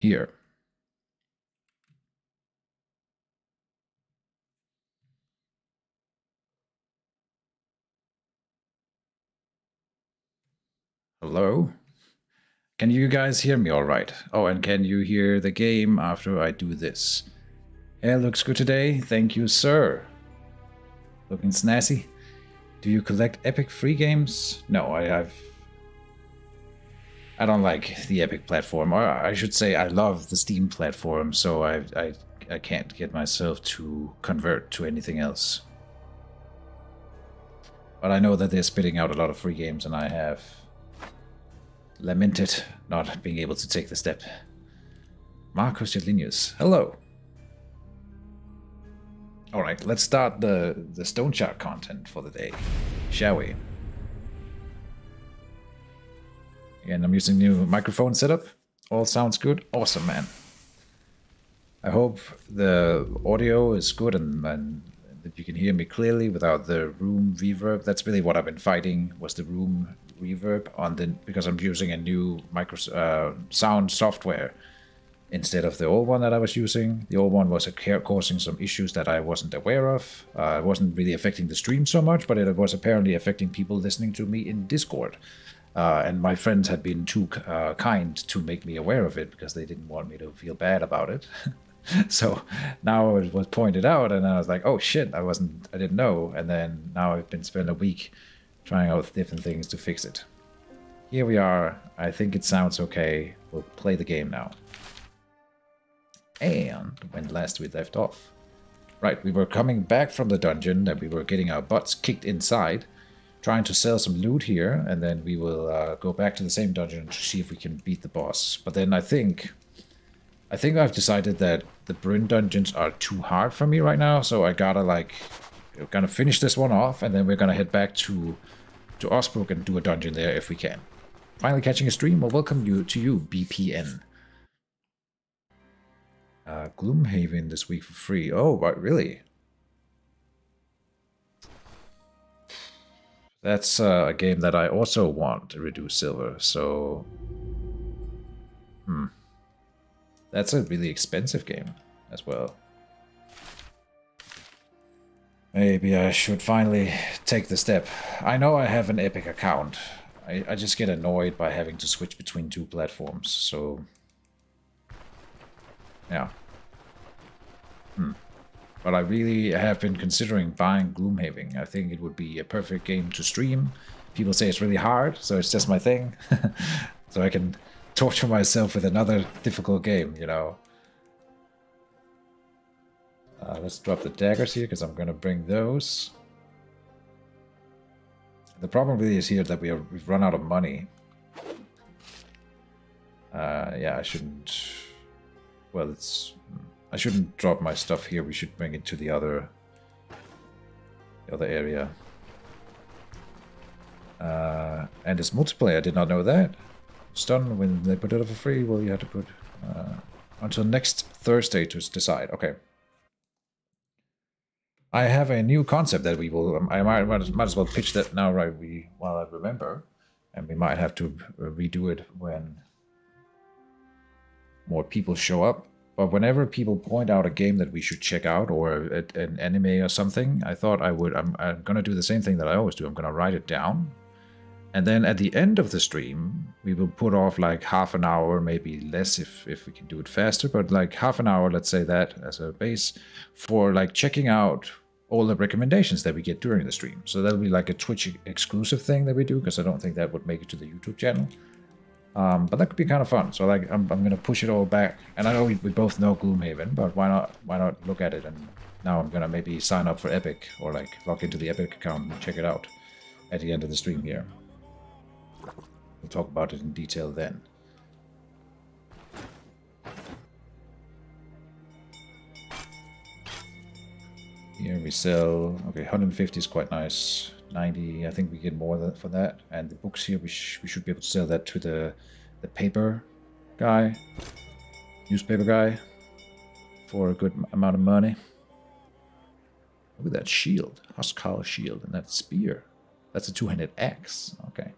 here. Hello? Can you guys hear me all right? Oh, and can you hear the game after I do this? Yeah, looks good today. Thank you, sir. Looking snazzy. Do you collect Epic free games? No, I've... I don't like the Epic platform. Or I should say I love the Steam platform, so I, I, I can't get myself to convert to anything else. But I know that they're spitting out a lot of free games, and I have lamented not being able to take the step. Marcos Jelinius, hello. All right, let's start the the Stoneshard content for the day, shall we? Again, I'm using new microphone setup. All sounds good. Awesome, man. I hope the audio is good and, and that you can hear me clearly without the room reverb. That's really what I've been fighting was the room reverb on the because I'm using a new micro uh, sound software instead of the old one that I was using. The old one was causing some issues that I wasn't aware of. Uh, it wasn't really affecting the stream so much, but it was apparently affecting people listening to me in Discord. Uh, and my friends had been too uh, kind to make me aware of it because they didn't want me to feel bad about it. so now it was pointed out, and I was like, "Oh shit, I wasn't, I didn't know." And then now I've been spending a week trying out different things to fix it. Here we are. I think it sounds okay. We'll play the game now. And when last we left off. Right, we were coming back from the dungeon and we were getting our butts kicked inside, trying to sell some loot here, and then we will uh, go back to the same dungeon to see if we can beat the boss. But then I think I think I've decided that the Brynn dungeons are too hard for me right now, so I gotta like, we're gonna finish this one off, and then we're gonna head back to to Osbrook and do a dungeon there if we can. Finally catching a stream, well welcome you to you, BPN. Uh, Gloomhaven this week for free. Oh, right, really? That's uh, a game that I also want to reduce silver, so... Hmm. That's a really expensive game as well. Maybe I should finally take the step. I know I have an Epic account. I, I just get annoyed by having to switch between two platforms, so... Yeah. Hmm. But I really have been considering buying Gloomhaven. I think it would be a perfect game to stream. People say it's really hard, so it's just my thing. so I can torture myself with another difficult game, you know. Uh, let's drop the daggers here, because I'm going to bring those. The problem really is here that we are, we've run out of money. Uh, yeah, I shouldn't... Well, it's... I shouldn't drop my stuff here. We should bring it to the other... The other area. Uh, and it's multiplayer. I did not know that stun when they put it up for free. Well, you have to put uh, until next Thursday to decide. Okay. I have a new concept that we will. Um, I might, might as well pitch that now, right? We while I remember, and we might have to uh, redo it when more people show up. But whenever people point out a game that we should check out or a, an anime or something, I thought I would. I'm, I'm gonna do the same thing that I always do. I'm gonna write it down and then at the end of the stream, we will put off like half an hour, maybe less if, if we can do it faster, but like half an hour, let's say that as a base, for like checking out all the recommendations that we get during the stream. So that'll be like a Twitch exclusive thing that we do, because I don't think that would make it to the YouTube channel. Um, but that could be kind of fun. So like I'm, I'm going to push it all back. And I know we, we both know Gloomhaven, but why not why not look at it? And now I'm going to maybe sign up for Epic or like log into the Epic account and check it out at the end of the stream here. We'll talk about it in detail then. Here we sell, okay, 150 is quite nice. 90, I think we get more for that. And the books here, we, sh we should be able to sell that to the, the paper guy, newspaper guy, for a good amount of money. Look at that shield, Huskarl shield, and that spear. That's a two-handed axe. Okay.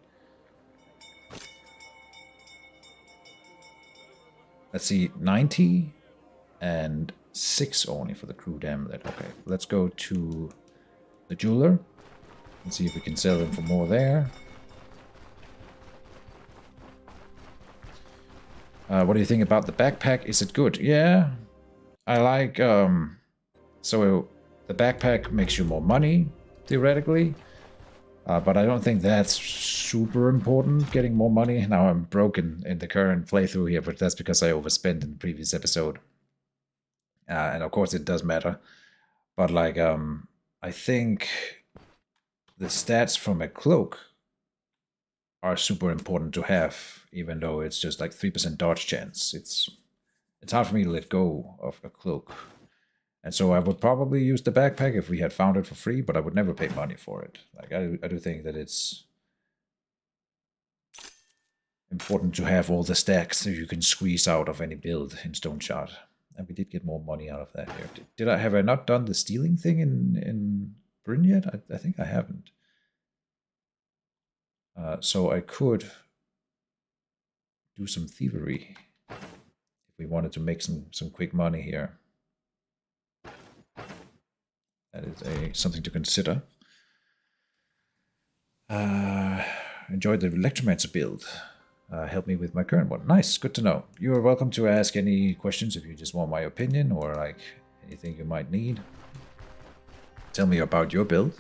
let's see, 90 and 6 only for the crude amulet. Okay, let's go to the jeweler and see if we can sell them for more there. Uh, what do you think about the backpack? Is it good? Yeah, I like, um, so the backpack makes you more money, theoretically. Uh, but I don't think that's super important, getting more money. Now I'm broken in the current playthrough here, but that's because I overspent in the previous episode. Uh, and of course it does matter. But like, um, I think the stats from a cloak are super important to have, even though it's just like 3% dodge chance. It's it's hard for me to let go of a cloak. And so I would probably use the backpack if we had found it for free, but I would never pay money for it. Like I, I do think that it's important to have all the stacks that you can squeeze out of any build in Stoneshard. And we did get more money out of that here. Did, did I have I not done the stealing thing in in Brynn yet? I, I think I haven't. Uh, so I could do some thievery if we wanted to make some some quick money here. That is a something to consider. Uh, enjoyed the Electromancer build. Uh, help me with my current one. Nice, good to know. You are welcome to ask any questions if you just want my opinion or like anything you might need. Tell me about your build.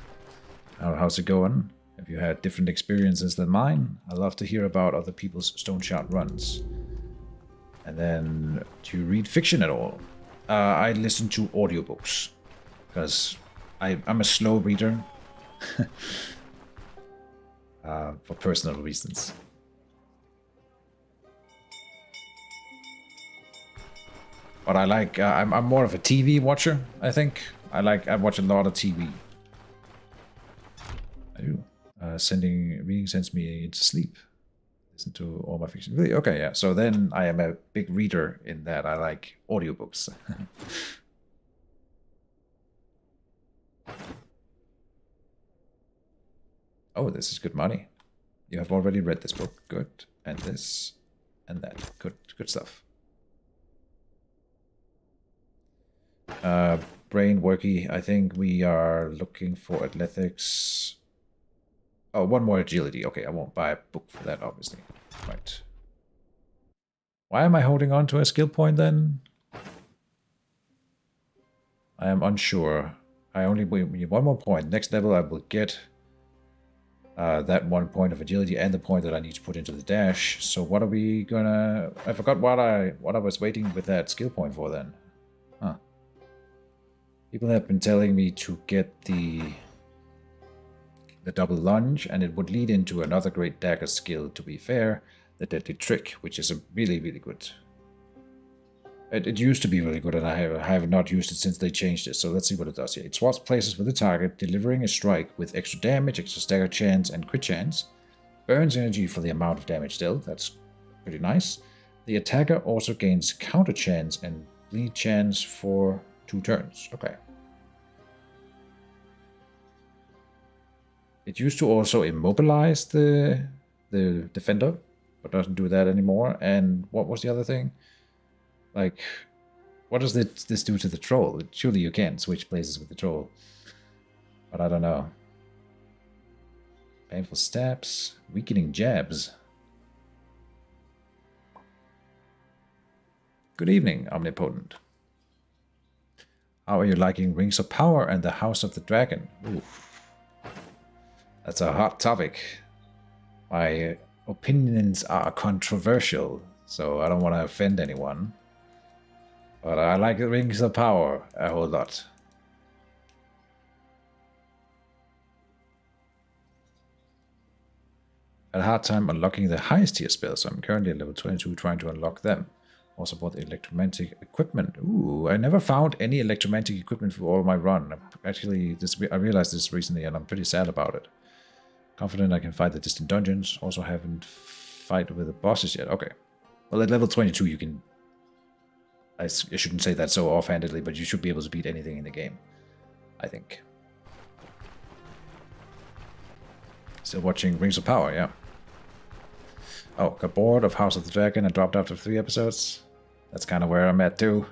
How, how's it going? Have you had different experiences than mine? I love to hear about other people's Stoneshard runs. And then, do you read fiction at all? Uh, I listen to audiobooks because I'm a slow reader uh, for personal reasons. But I like, uh, I'm, I'm more of a TV watcher, I think. I like, I watch a lot of TV. I do. Uh, sending, reading sends me into sleep. Listen to all my fiction. Really? Okay, yeah. So then I am a big reader in that I like audiobooks. oh, this is good money. You have already read this book. Good. And this and that. Good, good stuff. Uh, brain worky. I think we are looking for athletics. Oh, one more agility. Okay, I won't buy a book for that, obviously. Right. Why am I holding on to a skill point then? I am unsure. I only need one more point. Next level I will get uh, that one point of agility and the point that I need to put into the dash. So what are we gonna... I forgot what I what I was waiting with that skill point for then. People have been telling me to get the the double lunge, and it would lead into another great dagger skill, to be fair, the deadly trick, which is a really, really good. It, it used to be really good, and I have, I have not used it since they changed it, so let's see what it does here. It swaps places with the target, delivering a strike with extra damage, extra stagger chance, and crit chance. Burns energy for the amount of damage dealt, that's pretty nice. The attacker also gains counter chance and bleed chance for two turns. Okay. It used to also immobilize the the defender, but doesn't do that anymore. And what was the other thing? Like, what does this, this do to the troll? Surely you can't switch places with the troll. But I don't know. Painful stabs, weakening jabs. Good evening, Omnipotent. How are you liking Rings of Power and the House of the Dragon? Oof. That's a hot topic. My opinions are controversial, so I don't want to offend anyone. But I like Rings of Power a whole lot. Had a hard time unlocking the highest tier spells, so I'm currently at level 22 trying to unlock them. Also bought electromagnetic equipment. Ooh, I never found any electromagnetic equipment for all my run. Actually, this I realized this recently and I'm pretty sad about it. Confident I can fight the distant dungeons. Also haven't fight with the bosses yet. Okay. Well, at level 22 you can... I, I shouldn't say that so offhandedly, but you should be able to beat anything in the game. I think. Still watching Rings of Power, yeah. Oh, got bored of House of the Dragon and dropped after three episodes. That's kind of where I'm at too.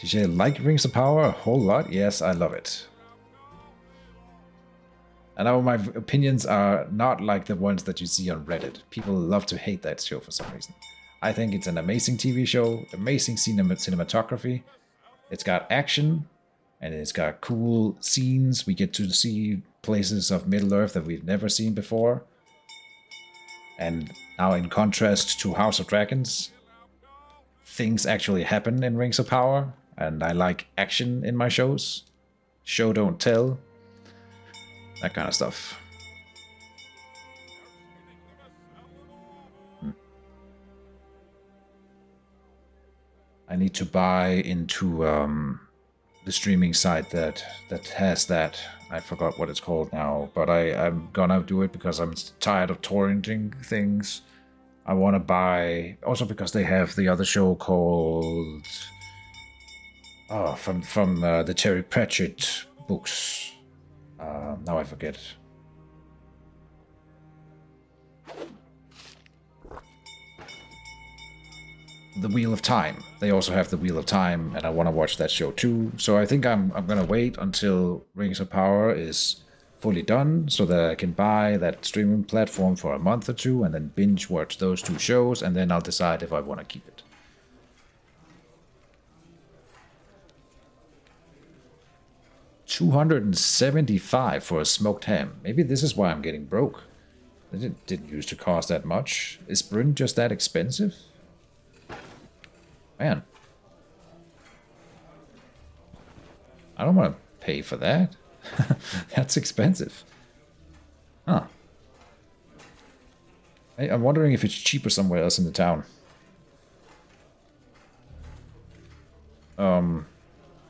Did you like Rings of Power a whole lot? Yes, I love it. I know my opinions are not like the ones that you see on Reddit. People love to hate that show for some reason. I think it's an amazing TV show, amazing cinema cinematography. It's got action, and it's got cool scenes. We get to see places of Middle Earth that we've never seen before. And now, in contrast to House of Dragons, things actually happen in Rings of Power, and I like action in my shows. Show don't tell. That kind of stuff. Hmm. I need to buy into um, the streaming site that that has that. I forgot what it's called now, but I I'm gonna do it because I'm tired of torrenting things. I want to buy also because they have the other show called oh from from uh, the Terry Pratchett books. Uh, now I forget. the Wheel of Time. They also have the Wheel of Time, and I want to watch that show too. So I think I'm I'm gonna wait until Rings of Power is fully done, so that I can buy that streaming platform for a month or two, and then binge watch those two shows, and then I'll decide if I want to keep it. Two hundred and seventy-five for a smoked ham. Maybe this is why I'm getting broke. It didn't, used to cost that much. Is Brynn just that expensive? Man. I don't want to pay for that. That's expensive. Huh. I, I'm wondering if it's cheaper somewhere else in the town. Um,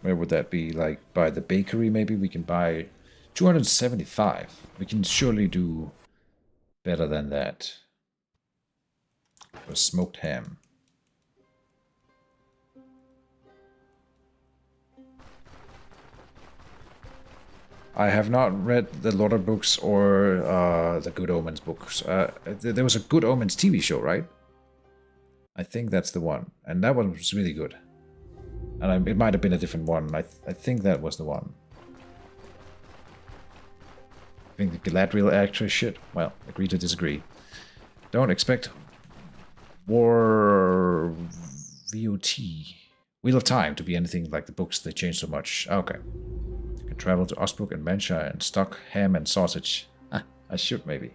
where would that be? Like by the bakery, maybe we can buy 275. We can surely do better than that. For smoked ham. I have not read the Lord of books or uh, the Good Omens books. Uh, there was a Good Omens TV show, right? I think that's the one, and that one was really good. And I, it might have been a different one. I, th I think that was the one. I think the Galadriel actually shit. Well, agree to disagree. Don't expect War VOT Wheel of Time to be anything like the books. They changed so much. Okay can travel to Osbrook and Mannshire and stock ham and sausage. I should maybe.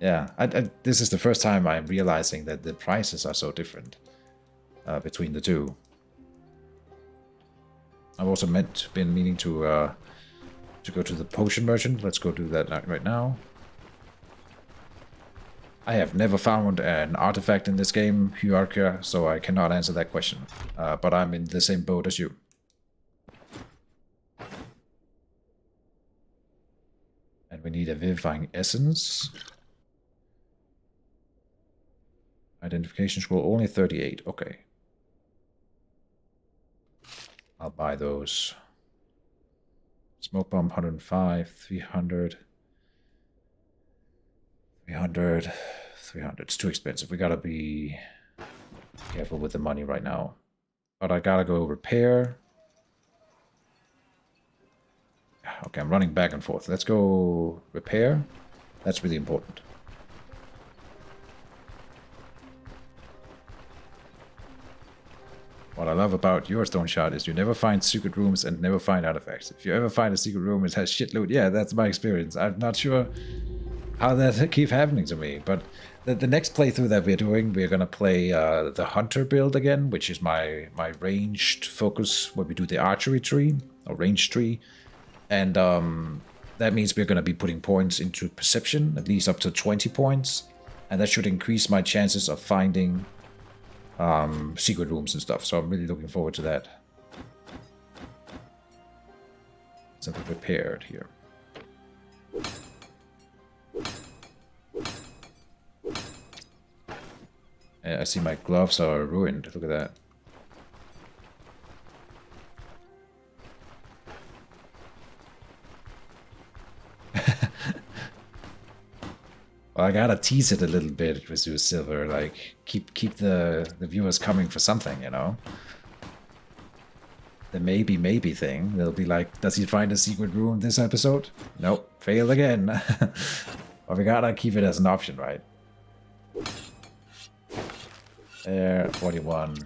Yeah, I, I, this is the first time I'm realizing that the prices are so different uh, between the two. I've also meant been meaning to uh, to go to the potion merchant. Let's go do that right now. I have never found an artifact in this game, Hierarchia, so I cannot answer that question. Uh, but I'm in the same boat as you. We need a vivifying essence. Identification scroll only 38. Okay. I'll buy those. Smoke bomb 105, 300. 300, 300. It's too expensive. We gotta be careful with the money right now. But I gotta go repair. Okay, I'm running back and forth. Let's go repair. That's really important. What I love about your Stoneshard is you never find secret rooms and never find artifacts. If you ever find a secret room, it has shit loot. Yeah, that's my experience. I'm not sure how that keeps happening to me, but the, the next playthrough that we're doing, we're gonna play uh, the hunter build again, which is my my ranged focus, where we do the archery tree or range tree, and um, that means we're going to be putting points into perception, at least up to 20 points. And that should increase my chances of finding um, secret rooms and stuff. So I'm really looking forward to that. Something prepared here. I see my gloves are ruined. Look at that. Well, I gotta tease it a little bit with your silver, like keep keep the the viewers coming for something, you know. The maybe maybe thing. They'll be like, does he find a secret room this episode? Nope, failed again. but we gotta keep it as an option, right? There, 41.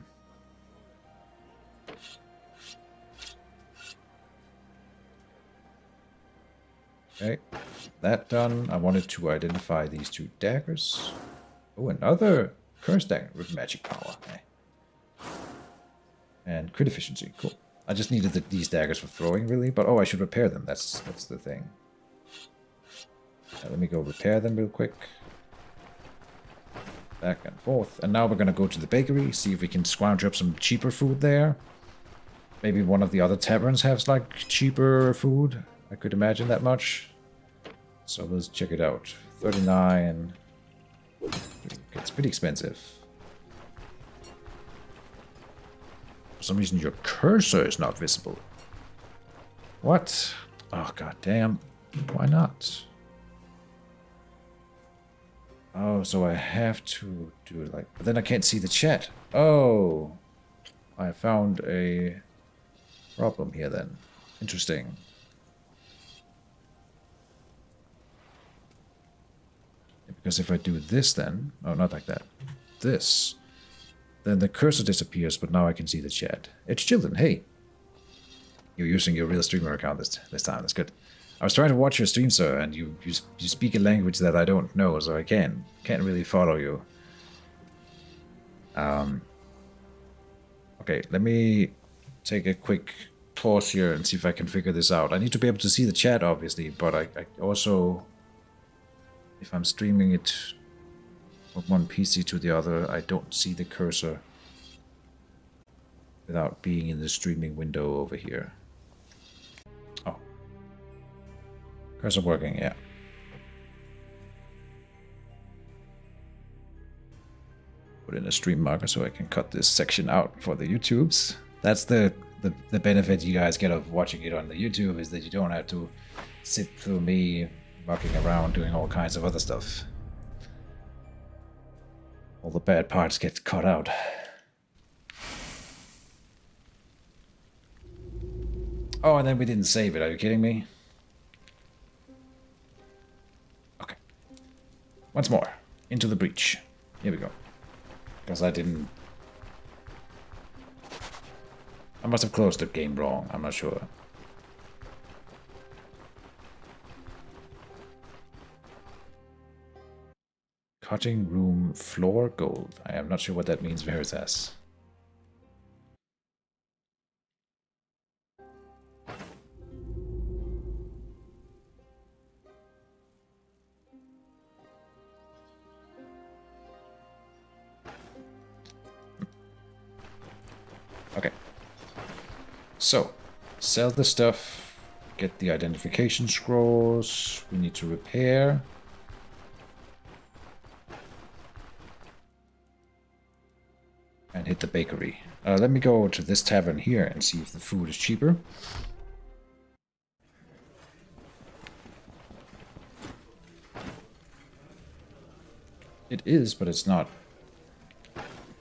Okay, that done. I wanted to identify these two daggers. Oh, another curse dagger with magic power. And crit efficiency, cool. I just needed the, these daggers for throwing, really, but oh, I should repair them. That's that's the thing. let me go repair them real quick. Back and forth. And now we're gonna go to the bakery, see if we can scrounge up some cheaper food there. Maybe one of the other taverns has like cheaper food. I could imagine that much. So let's check it out. 39. It's pretty expensive. For some reason your cursor is not visible. What? Oh god damn. Why not? Oh, so I have to do it like... But then I can't see the chat. Oh. I found a problem here then. Interesting. Because if I do this then... Oh, not like that. This. Then the cursor disappears, but now I can see the chat. It's children, hey. You're using your real streamer account this, this time, that's good. I was trying to watch your stream, sir, and you, you, you speak a language that I don't know, so I can't, can't really follow you. Um, okay, let me take a quick pause here and see if I can figure this out. I need to be able to see the chat, obviously, but I, I also if I'm streaming it from one PC to the other, I don't see the cursor without being in the streaming window over here. Oh. Cursor working, yeah. Put in a stream marker so I can cut this section out for the YouTubes. That's the, the, the benefit you guys get of watching it on the YouTube is that you don't have to sit through me mucking around doing all kinds of other stuff. All the bad parts get cut out. Oh, and then we didn't save it. Are you kidding me? Okay. Once more. Into the breach. Here we go. Because I didn't... I must have closed the game wrong. I'm not sure. Cutting room floor gold. I am not sure what that means, Veritas. Okay. So, sell the stuff, get the identification scrolls, we need to repair. Bakery. Uh, let me go to this tavern here and see if the food is cheaper. It is, but it's not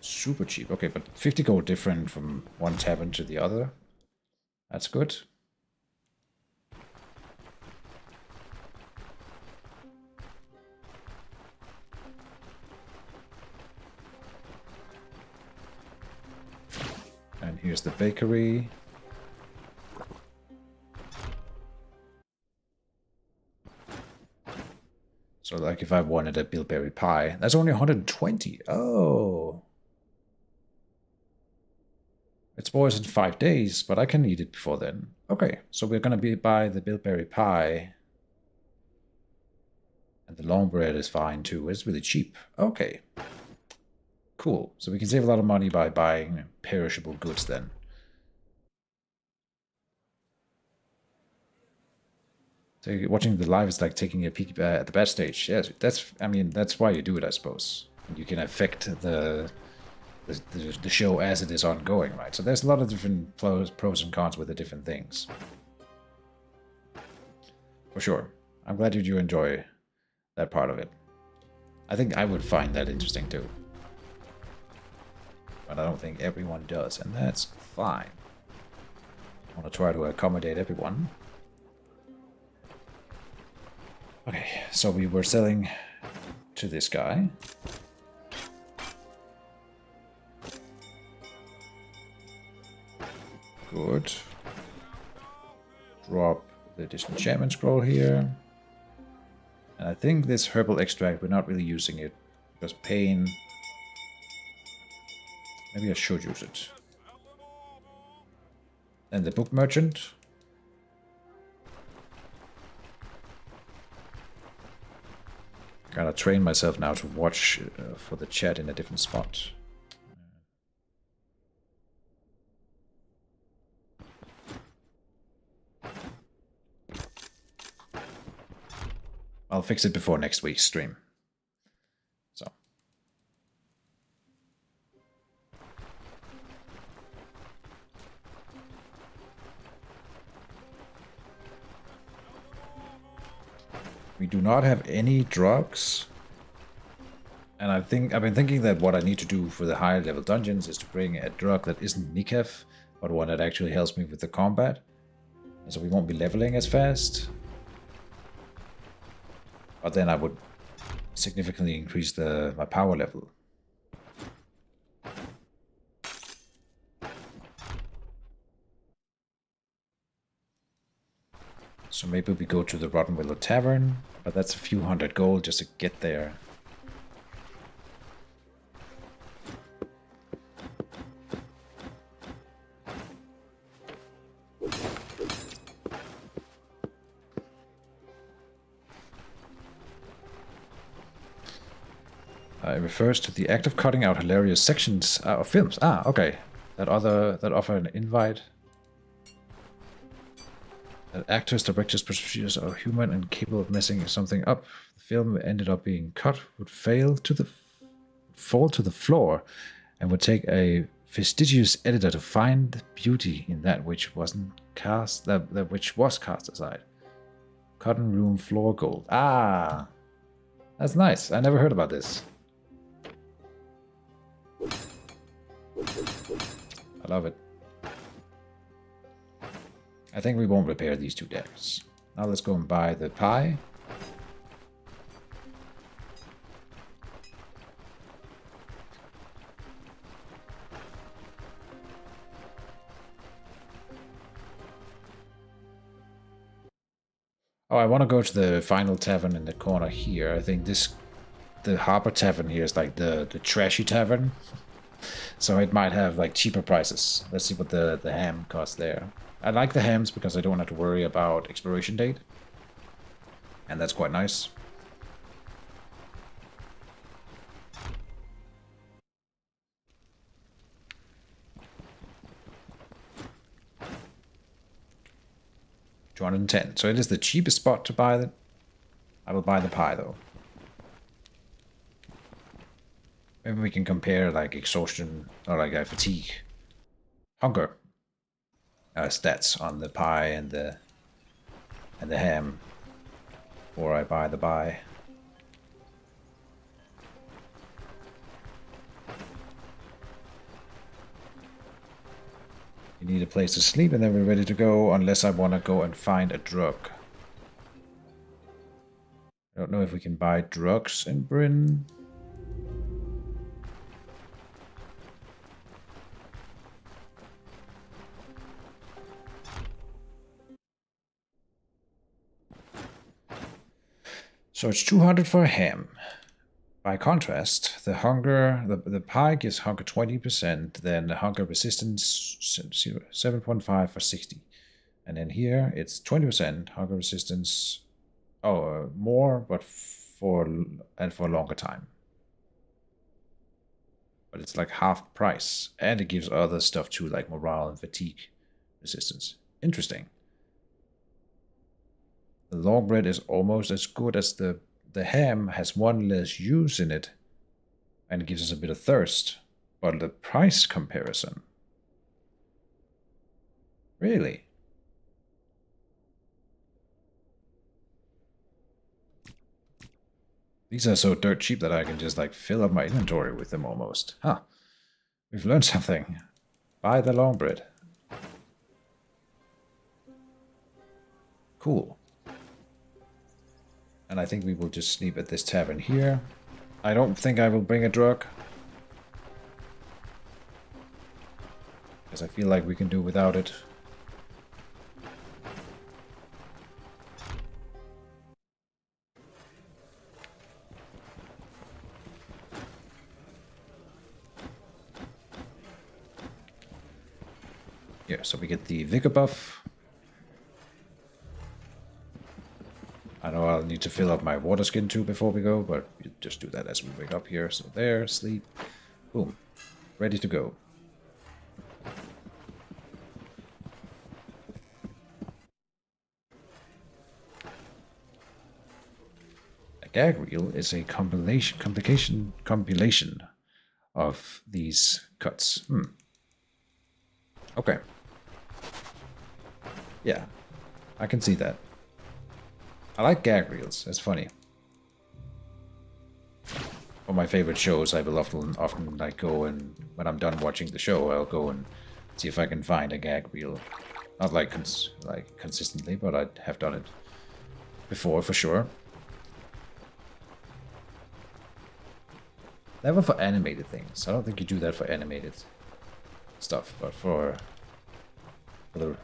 super cheap. Okay, but 50 gold different from one tavern to the other. That's good. Here's the bakery. So like if I wanted a bilberry pie, that's only 120. Oh. It's boils in five days, but I can eat it before then. Okay, so we're gonna be buy the bilberry pie. And the long bread is fine too. It's really cheap. Okay. Cool. So we can save a lot of money by buying perishable goods then. So watching the live is like taking a peek uh, at the bad stage. Yes, that's. I mean, that's why you do it, I suppose. You can affect the the, the, the show as it is ongoing, right? So there's a lot of different pros, pros and cons with the different things. For sure. I'm glad you do enjoy that part of it. I think I would find that interesting too. But I don't think everyone does, and that's fine. I want to try to accommodate everyone. Okay, so we were selling to this guy. Good. Drop the disenchantment scroll here. And I think this herbal extract, we're not really using it. Because pain... Maybe I should use it. And the book merchant. Gotta train myself now to watch uh, for the chat in a different spot. I'll fix it before next week's stream. We do not have any drugs. And I think I've been thinking that what I need to do for the higher level dungeons is to bring a drug that isn't Nikef, but one that actually helps me with the combat. So we won't be leveling as fast. But then I would significantly increase the my power level. So maybe we go to the Rotten Willow Tavern, but that's a few hundred gold just to get there. Uh, it refers to the act of cutting out hilarious sections uh, of films. Ah, okay. That other that offer an invite. Actors, directors, producers are human and capable of messing something up. The film ended up being cut, would fail to the fall to the floor, and would take a fastidious editor to find beauty in that which wasn't cast that, that which was cast aside. Cotton room floor gold. Ah, that's nice. I never heard about this. I love it. I think we won't repair these two decks. Now let's go and buy the pie. Oh, I want to go to the final tavern in the corner here. I think this, the Harbor Tavern here is like the, the trashy tavern. So it might have like cheaper prices. Let's see what the, the ham costs there. I like the hams because I don't have to worry about expiration date. And that's quite nice. Two hundred and ten. So it is the cheapest spot to buy it. I will buy the pie though. Maybe we can compare like exhaustion or like a fatigue, hunger uh, stats on the pie and the and the ham before I buy the buy. You need a place to sleep and then we're ready to go unless I want to go and find a drug. I don't know if we can buy drugs in Brynn. So it's 200 for ham. By contrast, the hunger, the, the pie gives hunger 20%, then the hunger resistance 7.5 for 60. And then here it's 20% hunger resistance, oh, uh, more, but for, and for a longer time. But it's like half price, and it gives other stuff too, like morale and fatigue resistance. Interesting. The long bread is almost as good as the, the ham has one less use in it and gives us a bit of thirst. But the price comparison. Really? These are so dirt cheap that I can just like fill up my inventory with them almost. Huh. We've learned something. Buy the long bread. Cool. And I think we will just sleep at this tavern here. I don't think I will bring a drug. Because I feel like we can do without it. Yeah, so we get the Vigor buff. I know I'll need to fill up my water skin too before we go, but just do that as we wake up here. So there, sleep, boom, ready to go. A gag reel is a compilation, complication, compilation of these cuts. Hmm. Okay. Yeah, I can see that. I like gag reels. That's funny. One of my favorite shows, I will often, often like go and when I'm done watching the show, I'll go and see if I can find a gag reel. Not like cons like consistently, but I have done it before for sure. Never for animated things. I don't think you do that for animated stuff, but for, the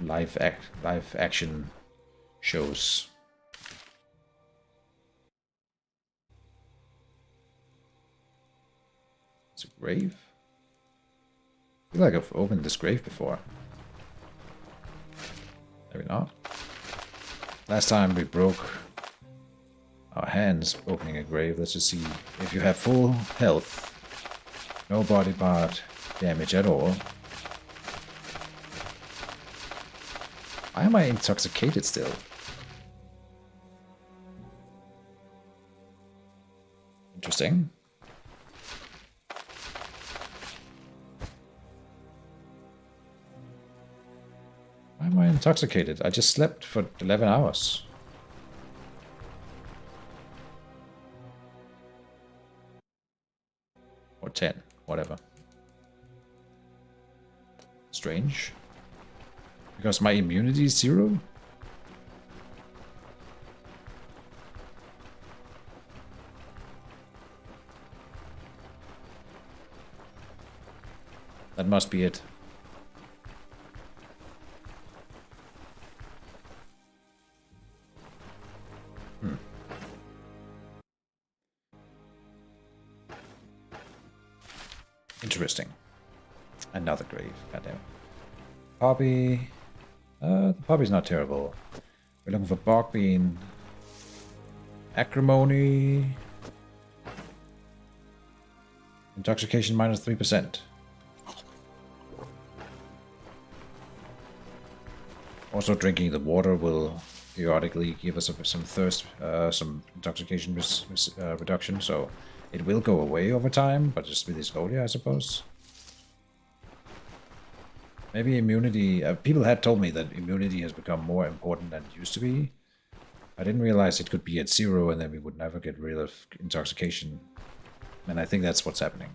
live act live action shows. It's a grave? I feel like I've opened this grave before. Maybe not. Last time we broke our hands opening a grave. Let's just see if you have full health, no body part damage at all, Why am I intoxicated still? Interesting. Why am I intoxicated? I just slept for 11 hours. Or 10, whatever. Strange. Because my immunity is zero? That must be it. Hmm. Interesting. Another grave, goddamn. Poppy. Uh, the poppy's not terrible. We're looking for bark bean. Agrimony. Intoxication minus 3%. Also drinking the water will periodically give us some thirst, uh, some intoxication uh, reduction, so it will go away over time, but just really slowly, I suppose. Maybe immunity... Uh, people had told me that immunity has become more important than it used to be. I didn't realize it could be at zero and then we would never get rid of intoxication. And I think that's what's happening.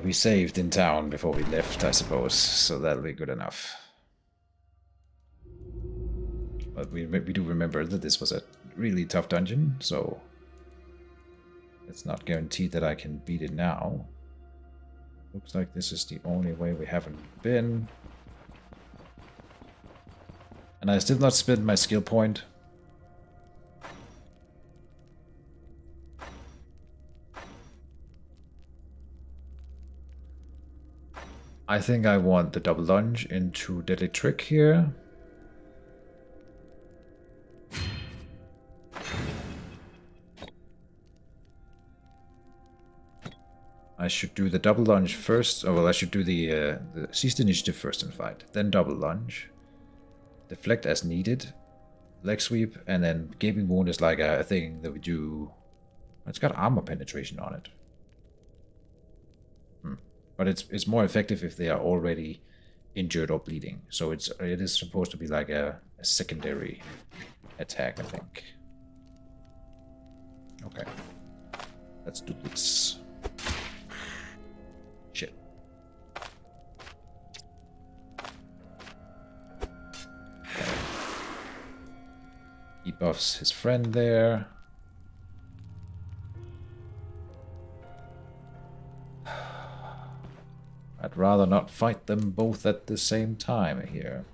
Uh, we saved in town before we left, I suppose, so that'll be good enough. But we, we do remember that this was a really tough dungeon, so it's not guaranteed that I can beat it now. Looks like this is the only way we haven't been. And I still not spent my skill point. I think I want the double lunge into Deadly Trick here. I should do the double lunge first. Oh, well, I should do the, uh, the Seize Initiative first in fight. Then double lunge. Deflect as needed. Leg sweep. And then gaping wound is like a thing that we do. It's got armor penetration on it. But it's it's more effective if they are already injured or bleeding. So it's it is supposed to be like a, a secondary attack, I think. Okay. Let's do this. Shit. He buffs his friend there. I'd rather not fight them both at the same time here.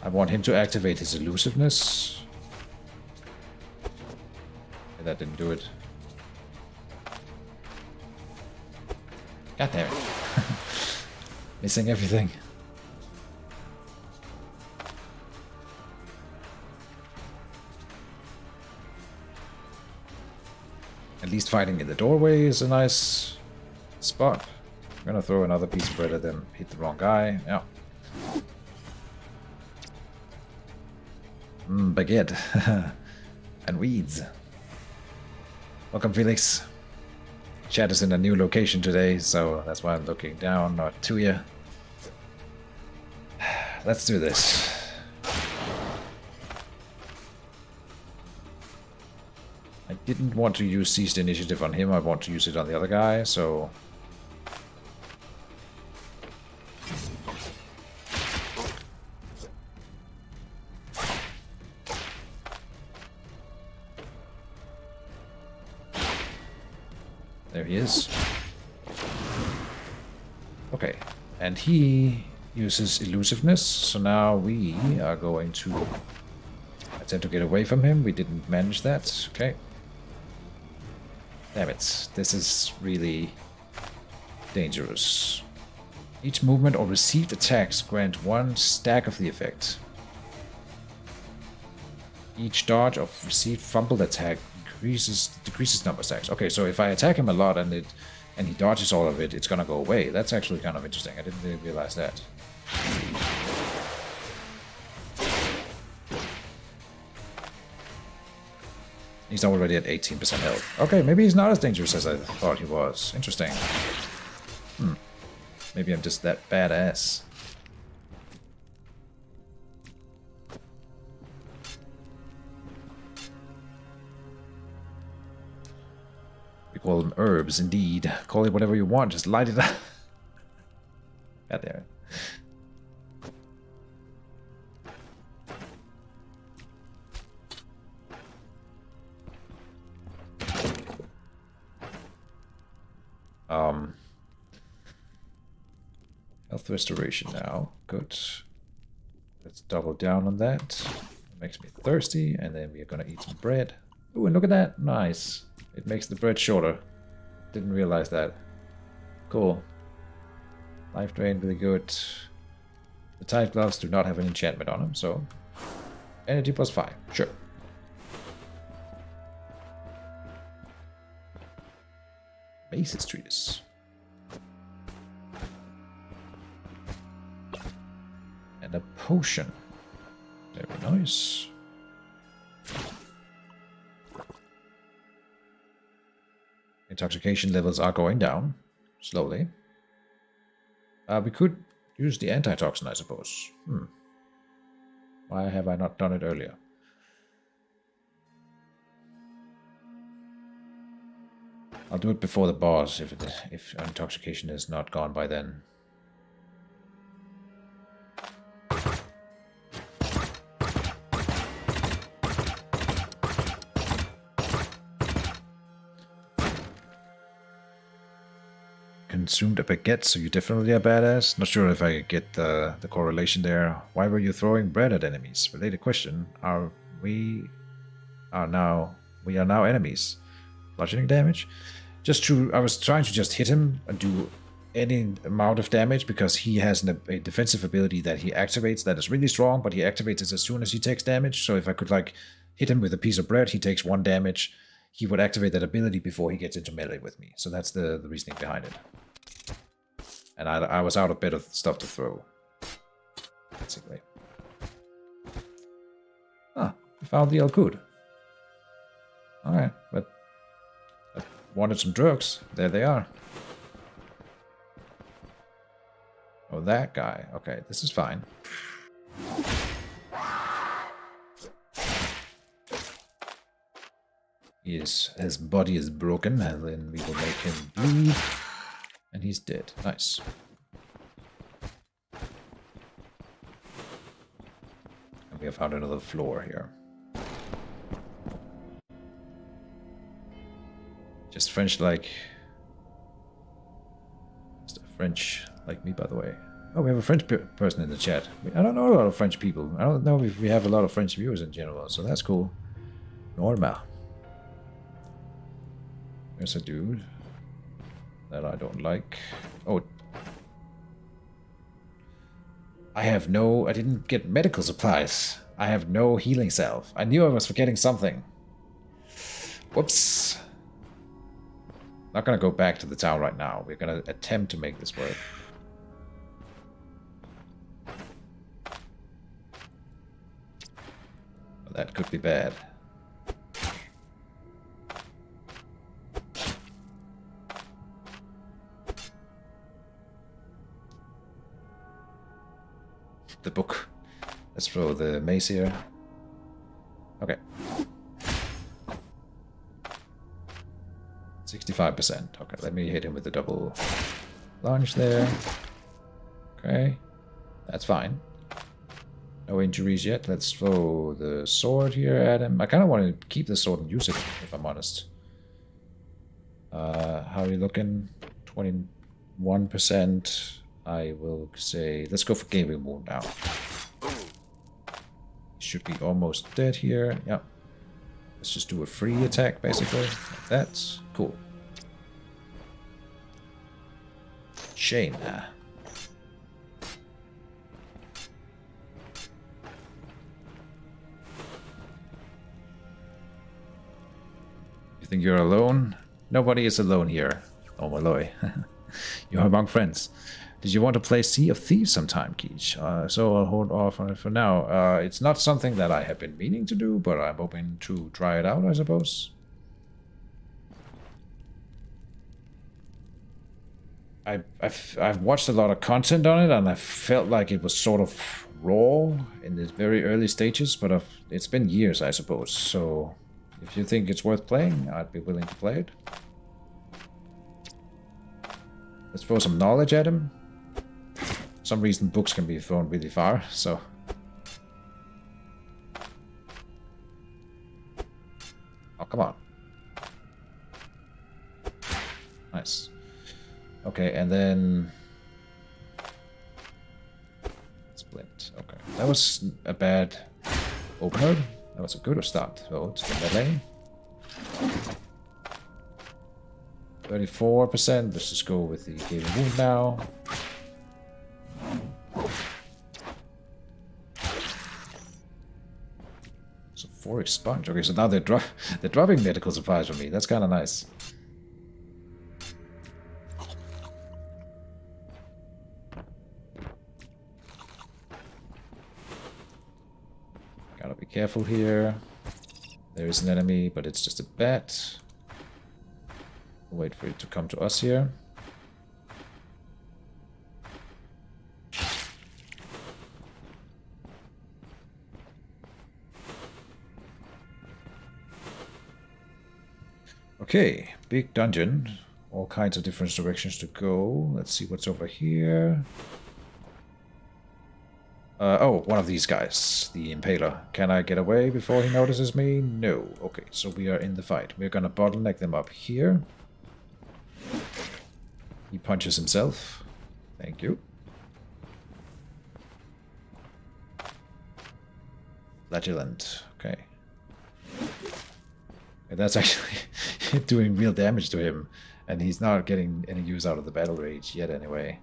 I want him to activate his elusiveness. That didn't do it. Damn it. Missing everything. At least fighting in the doorway is a nice spot. I'm gonna throw another piece of bread at them. Hit the wrong guy. Yeah. Mmm, baguette. and weeds. Welcome, Felix. Chat is in a new location today, so that's why I'm looking down, not to you. Let's do this. Didn't want to use Seize Initiative on him, I want to use it on the other guy, so... There he is. Okay, and he uses elusiveness, so now we are going to attempt to get away from him. We didn't manage that, okay. Damn it, this is really dangerous. Each movement or received attacks grant one stack of the effect. Each dodge of received fumbled attack increases decreases number stacks. Okay, so if I attack him a lot and it and he dodges all of it, it's gonna go away. That's actually kind of interesting. I didn't really realize that. He's not already at 18% health. Okay, maybe he's not as dangerous as I thought he was. Interesting. Hmm. Maybe I'm just that badass. We call them herbs, indeed. Call it whatever you want, just light it up. God damn it. Health restoration now. Good. Let's double down on that. It makes me thirsty, and then we are gonna eat some bread. Ooh, and look at that. Nice. It makes the bread shorter. Didn't realize that. Cool. Life drain, really good. The tight gloves do not have an enchantment on them, so... Energy plus 5, sure. Mace's Treatise. Potion. Very nice. Intoxication levels are going down, slowly. Uh, we could use the antitoxin, I suppose. Hmm. Why have I not done it earlier? I'll do it before the boss if it, if intoxication is not gone by then. Consumed a baguette, so you're definitely a badass. Not sure if I get the, the correlation there. Why were you throwing bread at enemies? Related question. Are we are now we are now enemies. Bludgeoning damage? Just to I was trying to just hit him and do any amount of damage because he has an, a defensive ability that he activates that is really strong, but he activates it as soon as he takes damage. So if I could like hit him with a piece of bread, he takes one damage. He would activate that ability before he gets into melee with me. So that's the, the reasoning behind it. And I, I was out of bit of stuff to throw. Basically. Ah, we found the Alkud. Alright, but I wanted some drugs. There they are. Oh, that guy. Okay, this is fine. His, his body is broken, and then we will make him bleed. And he's dead. Nice. And we have found another floor here. Just French like... Just French like me, by the way. Oh, we have a French person in the chat. I don't know a lot of French people. I don't know if we have a lot of French viewers in general, so that's cool. Norma. There's a dude that I don't like. Oh. I have no... I didn't get medical supplies. I have no healing salve. I knew I was forgetting something. Whoops. Not gonna go back to the town right now. We're gonna attempt to make this work. That could be bad. The book. Let's throw the mace here. Okay. 65%. Okay, let me hit him with the double lunge there. Okay, that's fine. No injuries yet. Let's throw the sword here at him. I kind of want to keep the sword and use it, if I'm honest. Uh, how are you looking? 21%. I will say, let's go for Gaping Wound now. Should be almost dead here. Yep. Let's just do a free attack, basically. That's cool. Shame. think you're alone? Nobody is alone here. Oh, Malloy. you are among friends. Did you want to play Sea of Thieves sometime, Keech? Uh, so I'll hold off on it for now. Uh, it's not something that I have been meaning to do, but I'm hoping to try it out, I suppose. I, I've, I've watched a lot of content on it, and I felt like it was sort of raw in the very early stages, but I've, it's been years, I suppose, so if you think it's worth playing, I'd be willing to play it. Let's throw some knowledge at him. Some reason books can be thrown really far, so... Oh, come on. Nice. Okay, and then... Splint. Okay. That was a bad opener. That was a good start. So it's the melee. 34%. Let's just go with the Gaping Wound now. So sponge. Okay, so now they're, dro they're dropping medical supplies for me. That's kind of nice. Gotta be careful here. There is an enemy, but it's just a bat. Wait for it to come to us here. Okay, big dungeon. All kinds of different directions to go. Let's see what's over here. Uh, oh, one of these guys, the Impaler. Can I get away before he notices me? No. Okay, so we are in the fight. We're gonna bottleneck them up here. He punches himself. Thank you. Flagellant. Okay. And that's actually doing real damage to him. And he's not getting any use out of the battle rage yet anyway.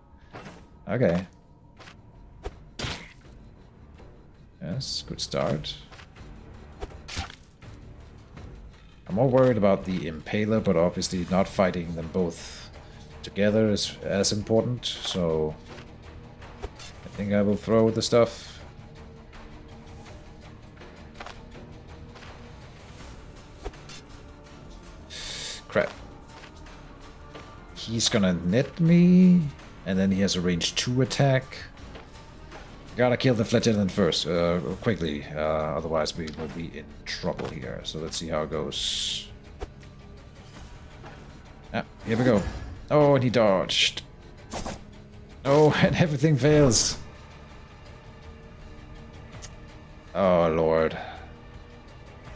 Okay. Yes, good start. I'm more worried about the Impaler, but obviously not fighting them both together is as important, so I think I will throw the stuff. He's gonna net me, and then he has a range 2 attack. Gotta kill the flagellant first, uh, quickly, uh, otherwise we will be in trouble here. So let's see how it goes. Ah, here we go. Oh, and he dodged. Oh, and everything fails. Oh, Lord.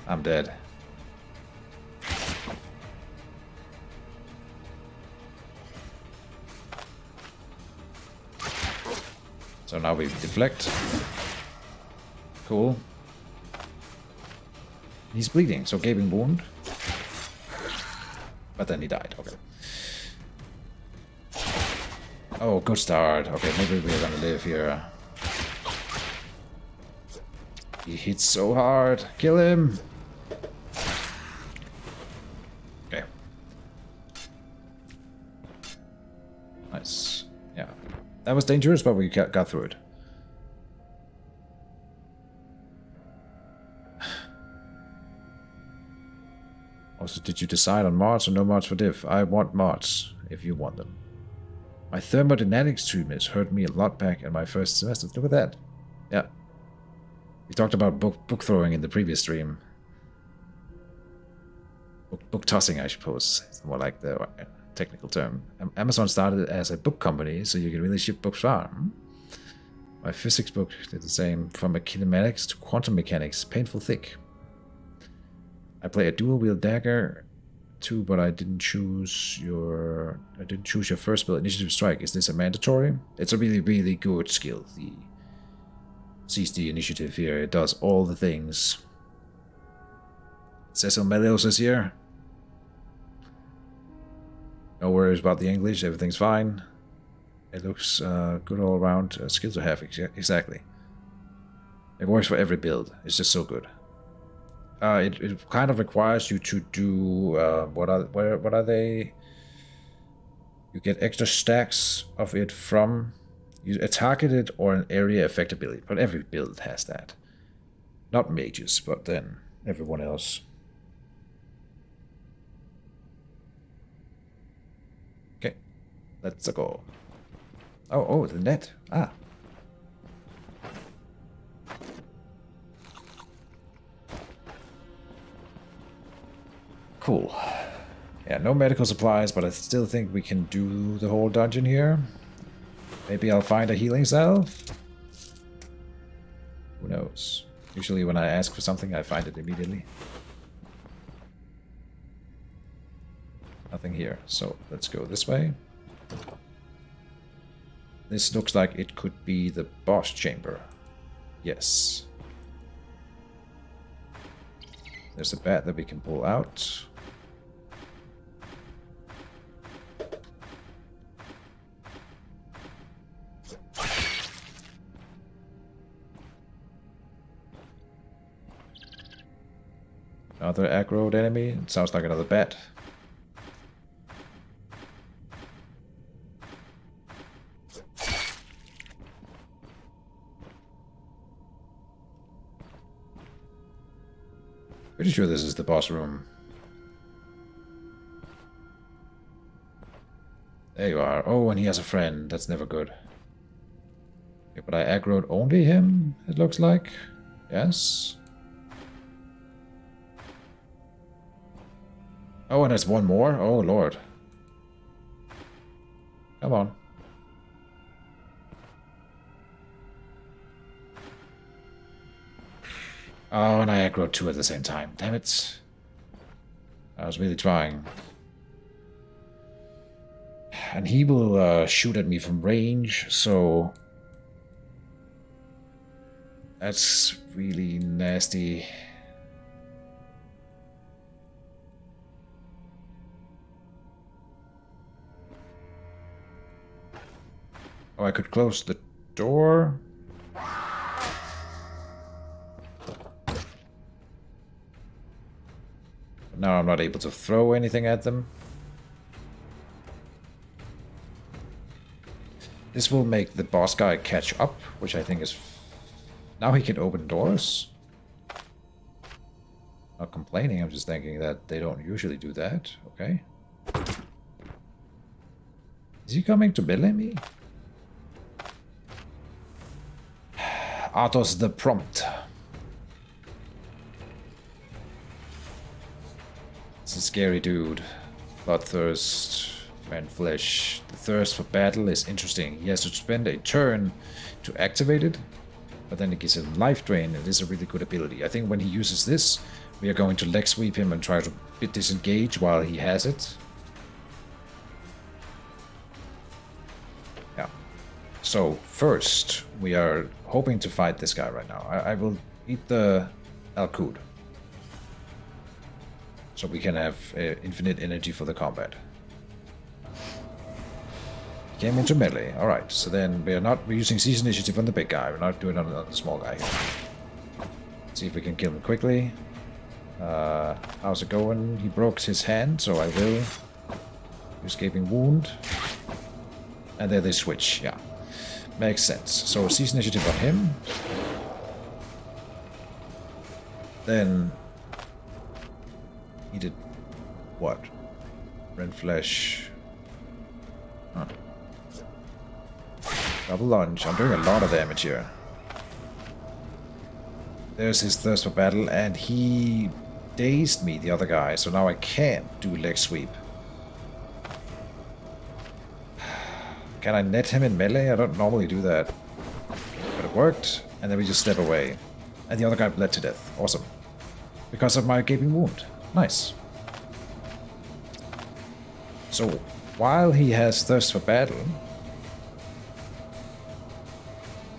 I'm dead. So now we deflect. Cool. He's bleeding, so gaping wound. But then he died, okay. Oh, good start. Okay, maybe we're gonna live here. He hits so hard. Kill him! That was dangerous, but we got through it. Also, did you decide on mods or no mods for div? I want mods, if you want them. My thermodynamics streamers hurt me a lot back in my first semester. Look at that. Yeah. We talked about book, book throwing in the previous stream. Book, book tossing, I suppose. It's more like the technical term. Amazon started as a book company, so you can really ship books far. My physics book did the same, from kinematics to quantum mechanics, painful thick. I play a dual wield dagger too, but I didn't choose your I didn't choose your first build initiative strike. Is this a mandatory? It's a really really good skill. The sees the initiative here. It does all the things. Cecil Melios is here. No worries about the English. Everything's fine. It looks uh, good all around. Uh, skill to have exactly. It works for every build. It's just so good uh, it, it kind of requires you to do uh, what are where what are they? You get extra stacks of it from a targeted or an area effect ability, but every build has that. Not mages, but then everyone else. Let's go. Oh, oh, the net. Ah, Cool. Yeah, no medical supplies, but I still think we can do the whole dungeon here. Maybe I'll find a healing salve? Who knows? Usually when I ask for something, I find it immediately. Nothing here, so let's go this way. This looks like it could be the boss chamber. Yes. There's a bat that we can pull out. Another aggroed enemy. It sounds like another bat. Pretty sure this is the boss room. There you are. Oh, and he has a friend. That's never good. Okay, but I aggroed only him, it looks like. Yes. Oh, and there's one more? Oh, Lord. Come on. Oh, and I aggro two at the same time. Damn it. I was really trying. And he will uh, shoot at me from range, so... That's really nasty. Oh, I could close the door. Now I'm not able to throw anything at them. This will make the boss guy catch up, which I think is... Now he can open doors. Not complaining, I'm just thinking that they don't usually do that. Okay. Is he coming to melee me? Artos the Prompt. Scary dude. Bloodthirst, and flesh. The thirst for battle is interesting. He has to spend a turn to activate it, but then it gives him life drain. It is a really good ability. I think when he uses this, we are going to leg sweep him and try to disengage while he has it. Yeah. So first, we are hoping to fight this guy right now. I, I will eat the Alkud so we can have uh, infinite energy for the combat. Came into melee. Alright, so then we're not we're using Seize Initiative on the big guy. We're not doing it on the small guy here. See if we can kill him quickly. Uh, how's it going? He broke his hand, so I will. Escaping wound. And there they switch, yeah. Makes sense. So Seize Initiative on him. Then he did what? Red flesh. Huh. Double lunge. I'm doing a lot of damage here. There's his thirst for battle, and he dazed me, the other guy, so now I can't do leg sweep. Can I net him in melee? I don't normally do that. But it worked, and then we just step away. And the other guy bled to death. Awesome. Because of my gaping wound. Nice. So, while he has thirst for battle,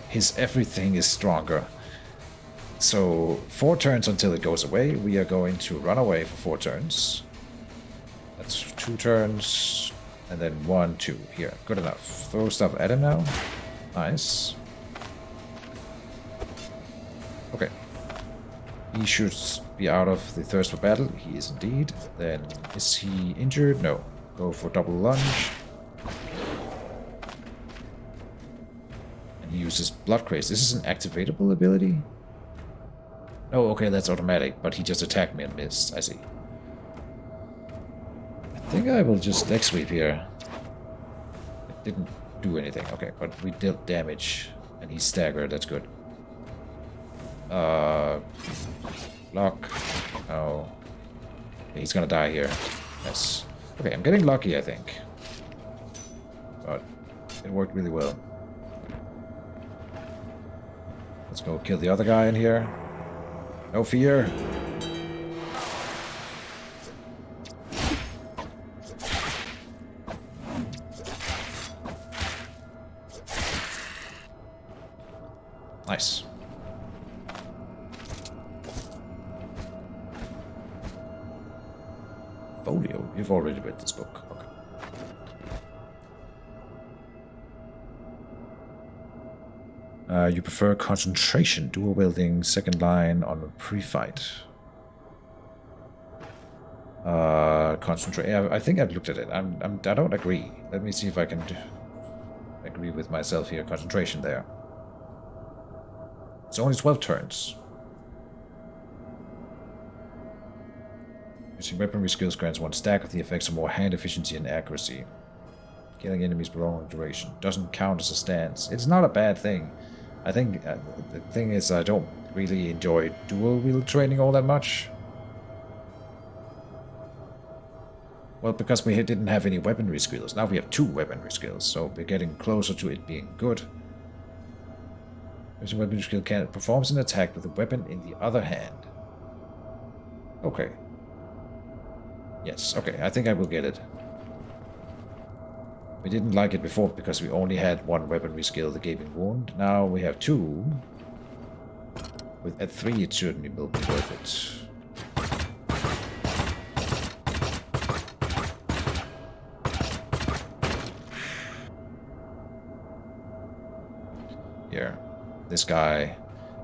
his everything is stronger. So, four turns until it goes away. We are going to run away for four turns. That's two turns, and then one, two. Here, good enough. Throw stuff at him now. Nice. Okay. He should be out of the thirst for battle. He is indeed. Then, is he injured? No. Go for double lunge. And he uses Blood Craze. This is an activatable ability? Oh, okay, that's automatic, but he just attacked me and missed. I see. I think I will just leg sweep here. It didn't do anything. Okay, but we dealt damage, and he's staggered. That's good. Uh, lock. Oh, he's gonna die here. Yes. Okay, I'm getting lucky, I think. But it worked really well. Let's go kill the other guy in here. No fear. Concentration, dual wielding, second line on a pre-fight. Uh, concentrate. I think I've looked at it. I'm, I'm, I don't agree. Let me see if I can agree with myself here. Concentration there. It's only 12 turns. Using weaponry skills grants one stack of the effects of more hand efficiency and accuracy. Killing enemies for long duration. Doesn't count as a stance. It's not a bad thing. I think uh, the thing is I don't really enjoy dual wield training all that much. Well, because we didn't have any weaponry skills. Now we have two weaponry skills, so we're getting closer to it being good. Using weaponry skill can performs an attack with a weapon in the other hand. Okay, Yes, okay, I think I will get it. We didn't like it before because we only had one weaponry skill, the Gaping Wound. Now we have two. With at three, it certainly will be worth it. Here, this guy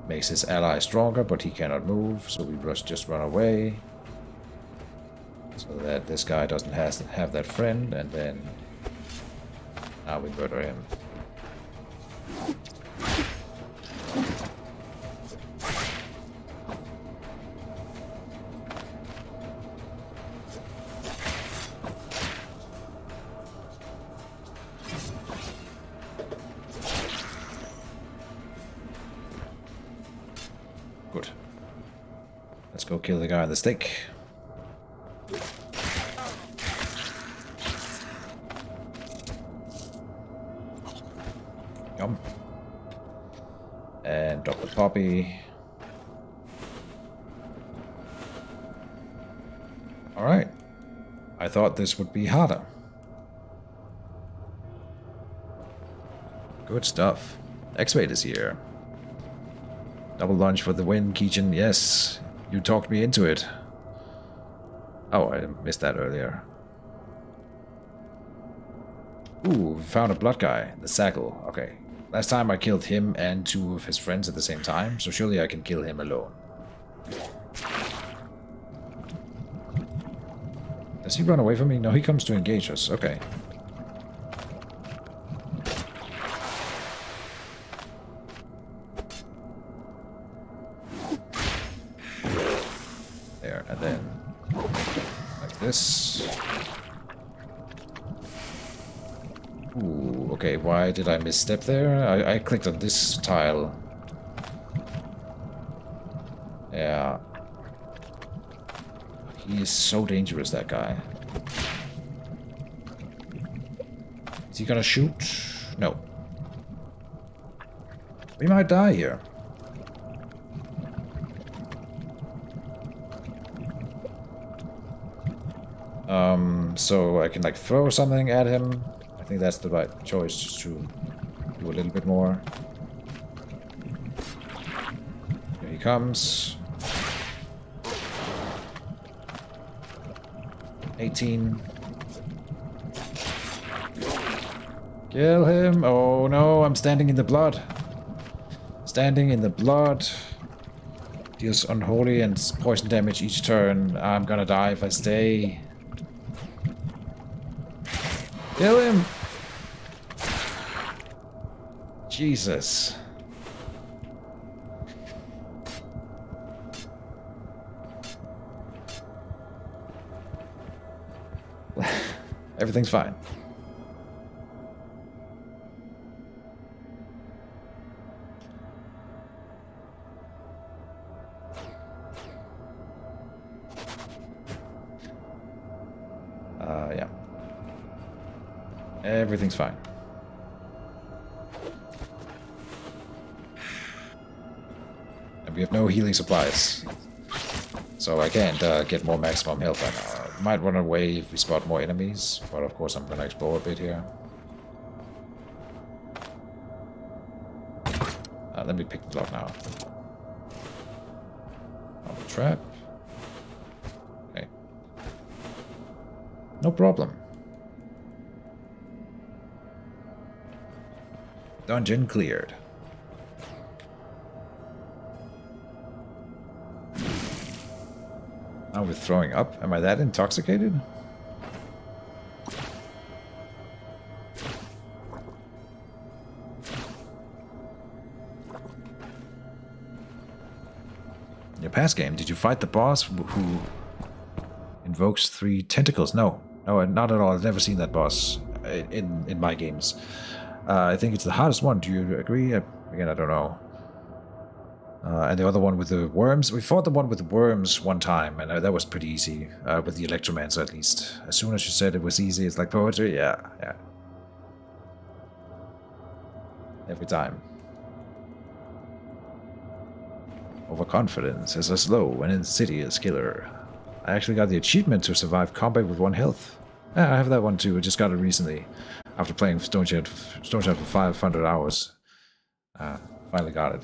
makes his ally stronger, but he cannot move, so we must just run away. So that this guy doesn't have that friend, and then now we go to him. Good. Let's go kill the guy on the stick. Poppy. Alright. I thought this would be harder. Good stuff. X-Wade is here. Double lunge for the win, Keejchen. Yes, you talked me into it. Oh, I missed that earlier. Ooh, found a blood guy. The Sackle. Okay. Last time I killed him and two of his friends at the same time, so surely I can kill him alone. Does he run away from me? No, he comes to engage us. Okay. Why did I misstep there? I, I clicked on this tile. Yeah. He is so dangerous, that guy. Is he gonna shoot? No. We might die here. Um, so I can like throw something at him. I think that's the right choice, just to do a little bit more. Here he comes. 18. Kill him! Oh no, I'm standing in the blood. Standing in the blood. Deals unholy and poison damage each turn. I'm gonna die if I stay. Kill him! Jesus. Everything's fine. Uh, yeah. Everything's fine. We have no healing supplies. So I can't uh, get more maximum health right now. Might run away if we spot more enemies, but of course I'm gonna explore a bit here. Uh, let me pick the lock now. On trap. Okay. No problem. Dungeon cleared. Now we're throwing up? Am I that intoxicated? In your past game, did you fight the boss who invokes three tentacles? No, no, not at all. I've never seen that boss in in my games. Uh, I think it's the hardest one. Do you agree? Again, I don't know. Uh, and the other one with the worms. We fought the one with the worms one time, and uh, that was pretty easy. Uh, with the Electromancer, at least. As soon as you said it was easy, it's like poetry. Yeah, yeah. Every time. Overconfidence is a slow and insidious killer. I actually got the achievement to survive combat with one health. Yeah, I have that one too. I just got it recently. after playing Stoneshard, Stone for 500 hours, uh, finally got it.